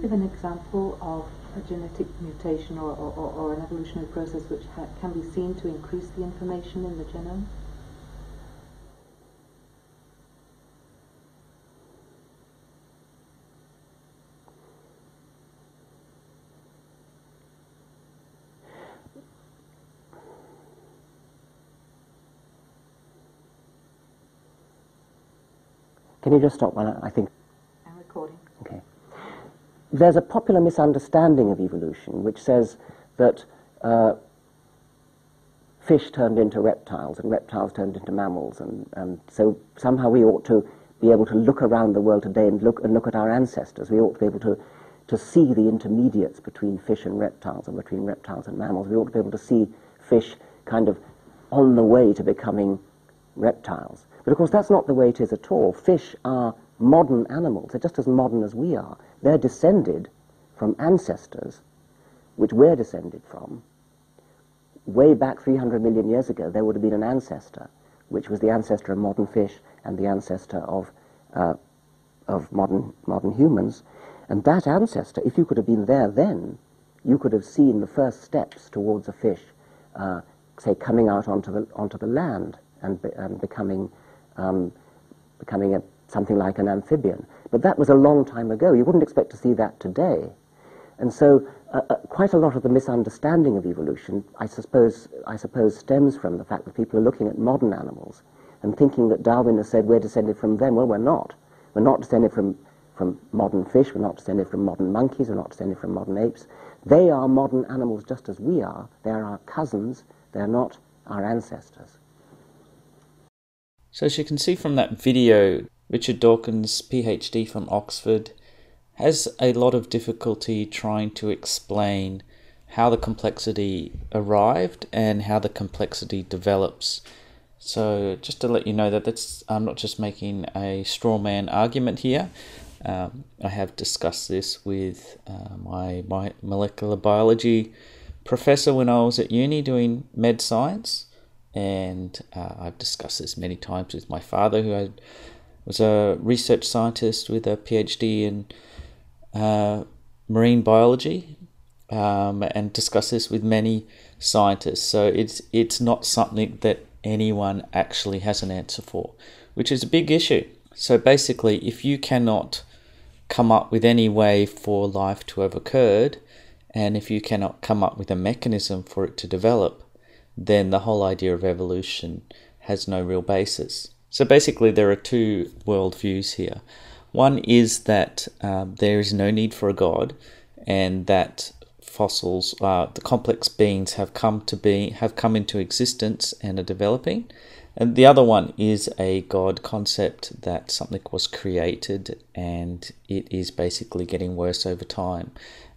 give an example of a genetic mutation or, or, or an evolutionary process which can be seen to increase the information in the genome? Can you just stop while I think? There's a popular misunderstanding of evolution which says that uh, fish turned into reptiles and reptiles turned into mammals, and, and so somehow we ought to be able to look around the world today and look and look at our ancestors. We ought to be able to to see the intermediates between fish and reptiles and between reptiles and mammals. We ought to be able to see fish kind of on the way to becoming reptiles. But of course, that's not the way it is at all. Fish are modern animals. They're just as modern as we are. They're descended from ancestors, which we're descended from. Way back 300 million years ago, there would have been an ancestor, which was the ancestor of modern fish and the ancestor of, uh, of modern, modern humans. And that ancestor, if you could have been there then, you could have seen the first steps towards a fish, uh, say, coming out onto the, onto the land and, be, and becoming um, becoming a, something like an amphibian. But that was a long time ago. You wouldn't expect to see that today. And so uh, uh, quite a lot of the misunderstanding of evolution, I suppose, I suppose, stems from the fact that people are looking at modern animals and thinking that Darwin has said we're descended from them. Well, we're not. We're not descended from, from modern fish. We're not descended from modern monkeys. We're not descended from modern apes. They are modern animals just as we are. They are our cousins. They're not our ancestors. So as you can see from that video, Richard Dawkins, PhD from Oxford, has a lot of difficulty trying to explain how the complexity arrived and how the complexity develops. So just to let you know that that's I'm not just making a straw man argument here. Um, I have discussed this with uh, my, my molecular biology professor when I was at uni doing med science and uh, I've discussed this many times with my father, who had, was a research scientist with a PhD in uh, marine biology, um, and discuss this with many scientists. So it's it's not something that anyone actually has an answer for, which is a big issue. So basically, if you cannot come up with any way for life to have occurred, and if you cannot come up with a mechanism for it to develop, then the whole idea of evolution has no real basis. So basically, there are two worldviews here. One is that um, there is no need for a god, and that fossils, uh, the complex beings, have come to be, have come into existence and are developing. And the other one is a God concept that something was created and it is basically getting worse over time.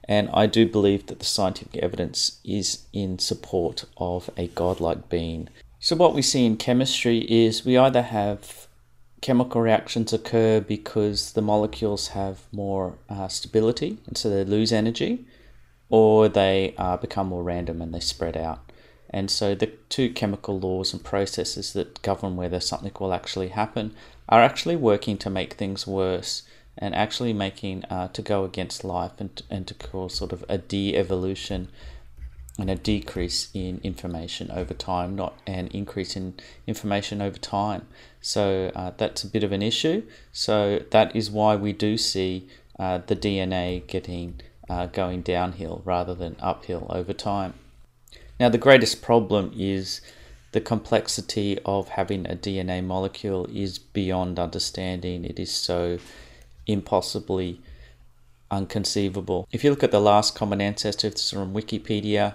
And I do believe that the scientific evidence is in support of a godlike being. So, what we see in chemistry is we either have chemical reactions occur because the molecules have more uh, stability and so they lose energy, or they uh, become more random and they spread out. And so, the two chemical laws and processes that govern whether something will actually happen are actually working to make things worse and actually making uh, to go against life and, and to cause sort of a de-evolution and a decrease in information over time, not an increase in information over time. So uh, that's a bit of an issue. So that is why we do see uh, the DNA getting uh, going downhill rather than uphill over time. Now the greatest problem is the complexity of having a DNA molecule is beyond understanding. It is so impossibly unconceivable. If you look at the last common ancestor, from Wikipedia,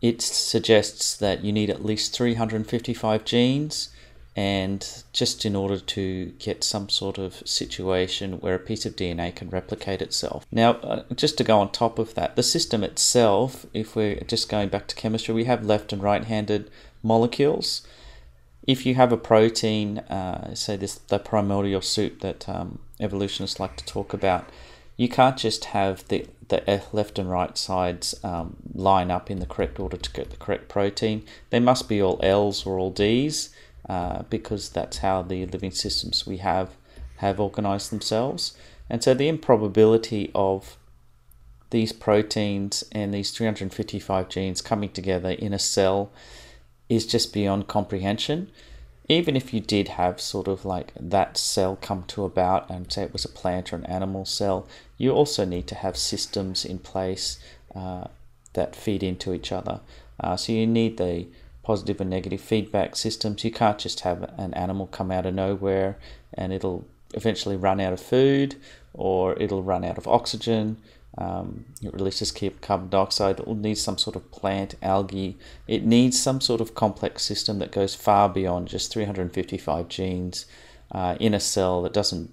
it suggests that you need at least 355 genes and just in order to get some sort of situation where a piece of DNA can replicate itself. Now, uh, just to go on top of that, the system itself, if we're just going back to chemistry, we have left and right handed molecules if you have a protein, uh, say this the primordial soup that um, evolutionists like to talk about, you can't just have the the left and right sides um, line up in the correct order to get the correct protein. They must be all L's or all D's uh, because that's how the living systems we have have organized themselves. And so the improbability of these proteins and these 355 genes coming together in a cell is just beyond comprehension. Even if you did have sort of like that cell come to about and say it was a plant or an animal cell, you also need to have systems in place uh, that feed into each other. Uh, so you need the positive and negative feedback systems. You can't just have an animal come out of nowhere and it'll eventually run out of food or it'll run out of oxygen. Um, it releases carbon dioxide. It will need some sort of plant, algae. It needs some sort of complex system that goes far beyond just 355 genes uh, in a cell that doesn't,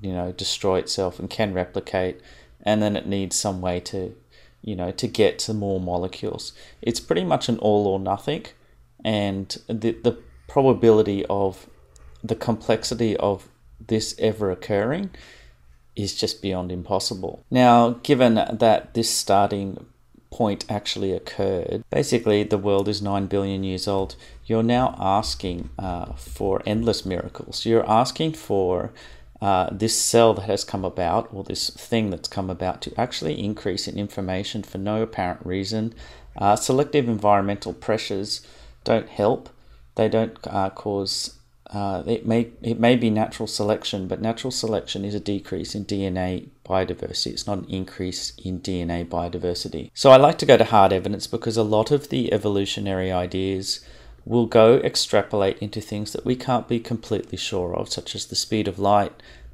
you know, destroy itself and can replicate. And then it needs some way to, you know, to get to more molecules. It's pretty much an all or nothing and the, the probability of the complexity of this ever occurring is just beyond impossible. Now, given that this starting point actually occurred, basically the world is 9 billion years old, you're now asking uh, for endless miracles. You're asking for uh, this cell that has come about, or this thing that's come about, to actually increase in information for no apparent reason. Uh, selective environmental pressures don't help. They don't uh, cause. Uh, it may it may be natural selection, but natural selection is a decrease in DNA biodiversity. It's not an increase in DNA biodiversity. So I like to go to hard evidence because a lot of the evolutionary ideas will go extrapolate into things that we can't be completely sure of, such as the speed of light,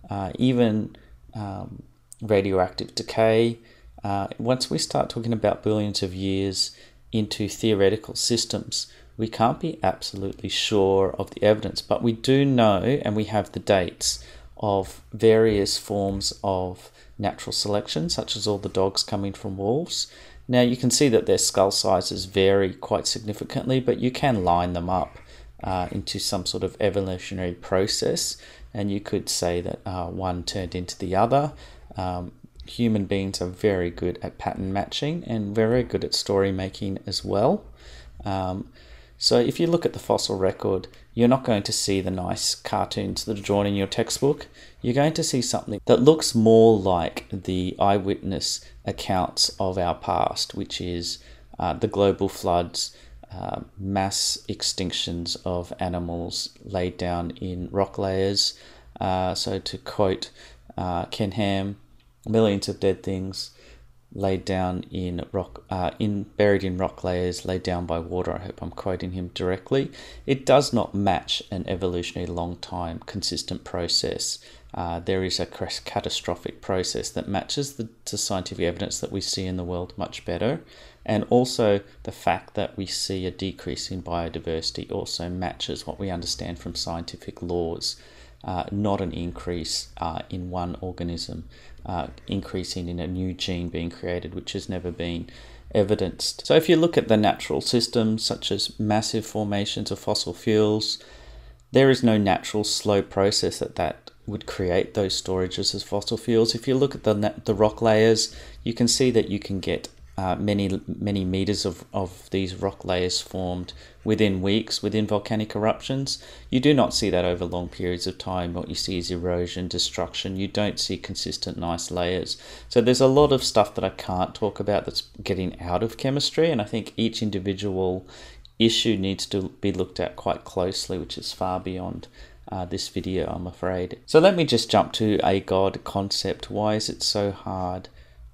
uh, even um, radioactive decay. Uh, once we start talking about billions of years into theoretical systems, we can't be absolutely sure of the evidence, but we do know and we have the dates of various forms of natural selection, such as all the dogs coming from wolves. Now you can see that their skull sizes vary quite significantly, but you can line them up uh, into some sort of evolutionary process, and you could say that uh, one turned into the other. Um, human beings are very good at pattern matching and very good at story making as well. Um, so if you look at the fossil record, you're not going to see the nice cartoons that are drawn in your textbook. You're going to see something that looks more like the eyewitness accounts of our past, which is uh, the global floods, uh, mass extinctions of animals laid down in rock layers. Uh, so to quote uh, Ken Ham, millions of dead things, laid down in rock, uh, in buried in rock layers, laid down by water. I hope I'm quoting him directly. It does not match an evolutionary long time consistent process. Uh, there is a catastrophic process that matches the, the scientific evidence that we see in the world much better. And also, the fact that we see a decrease in biodiversity also matches what we understand from scientific laws, uh, not an increase uh, in one organism uh, increasing in a new gene being created, which has never been evidenced. So, if you look at the natural systems, such as massive formations of fossil fuels, there is no natural slow process that that would create those storages as fossil fuels. If you look at the the rock layers, you can see that you can get uh, many many meters of, of these rock layers formed within weeks within volcanic eruptions. You do not see that over long periods of time. What you see is erosion, destruction. You don't see consistent nice layers. So there's a lot of stuff that I can't talk about that's getting out of chemistry, and I think each individual issue needs to be looked at quite closely, which is far beyond uh, this video, I'm afraid. So let me just jump to a God concept. Why is it so hard?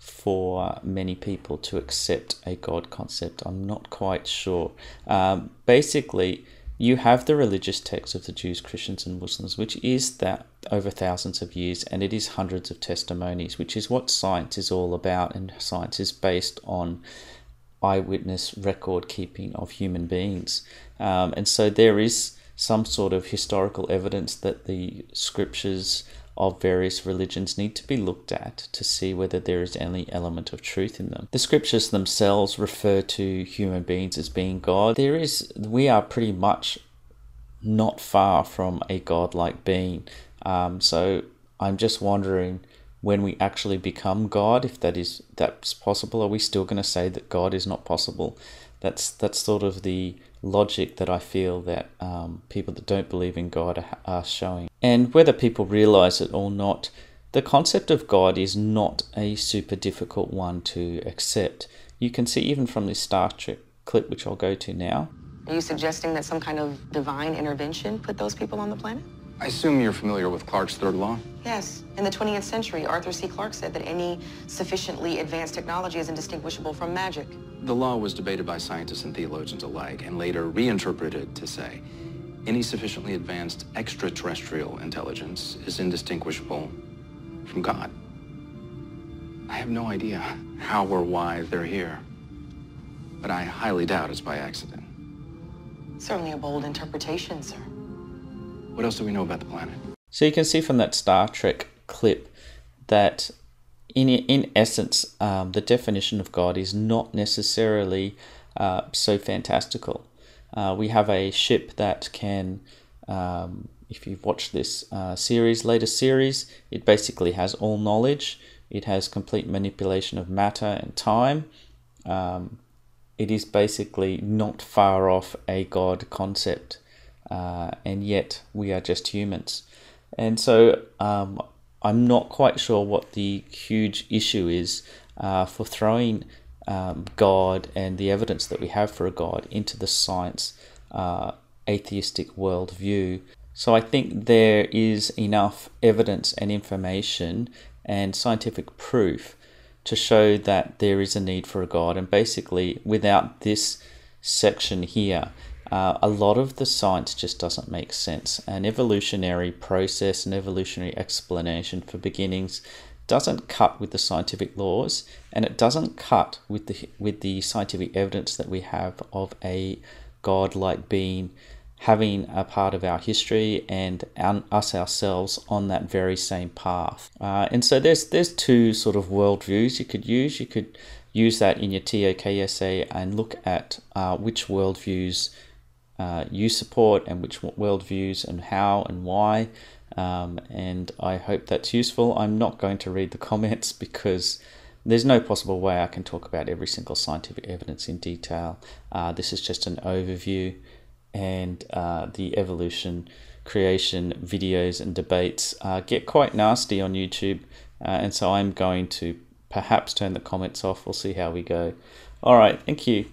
For many people to accept a God concept. I'm not quite sure. Um, basically, you have the religious text of the Jews, Christians, and Muslims, which is that over thousands of years, and it is hundreds of testimonies, which is what science is all about. And science is based on eyewitness record keeping of human beings. Um, and so there is some sort of historical evidence that the scriptures of various religions need to be looked at to see whether there is any element of truth in them. The scriptures themselves refer to human beings as being God. There is, we are pretty much not far from a God-like being. Um, so I'm just wondering when we actually become God, if that is that's possible, are we still going to say that God is not possible? That's that's sort of the logic that I feel that um, people that don't believe in God are, are showing. And whether people realize it or not, the concept of God is not a super difficult one to accept. You can see even from this Star Trek clip, which I'll go to now. Are you suggesting that some kind of divine intervention put those people on the planet? I assume you're familiar with Clarke's third law? Yes. In the 20th century, Arthur C. Clarke said that any sufficiently advanced technology is indistinguishable from magic. The law was debated by scientists and theologians alike and later reinterpreted to say any sufficiently advanced extraterrestrial intelligence is indistinguishable from God. I have no idea how or why they're here, but I highly doubt it's by accident. Certainly a bold interpretation, sir. What else do we know about the planet? So you can see from that Star Trek clip that in in essence, um, the definition of God is not necessarily uh, so fantastical. Uh, we have a ship that can, um, if you've watched this uh, series, latest series, it basically has all knowledge. It has complete manipulation of matter and time. Um, it is basically not far off a God concept uh, and yet we are just humans. And so um, I'm not quite sure what the huge issue is uh, for throwing um, God and the evidence that we have for a God into the science uh, atheistic worldview. So I think there is enough evidence and information and scientific proof to show that there is a need for a God. And basically, without this section here, uh, a lot of the science just doesn't make sense. An evolutionary process, an evolutionary explanation for beginnings doesn't cut with the scientific laws and it doesn't cut with the with the scientific evidence that we have of a god-like being having a part of our history and us ourselves on that very same path. Uh, and so there's there's two sort of worldviews you could use. You could use that in your TOK essay and look at uh, which worldviews uh, you support and which worldviews and how and why. Um, and I hope that's useful. I'm not going to read the comments because there's no possible way I can talk about every single scientific evidence in detail. Uh, this is just an overview, and uh, the evolution creation videos and debates uh, get quite nasty on YouTube, uh, and so I'm going to perhaps turn the comments off. We'll see how we go. All right, thank you.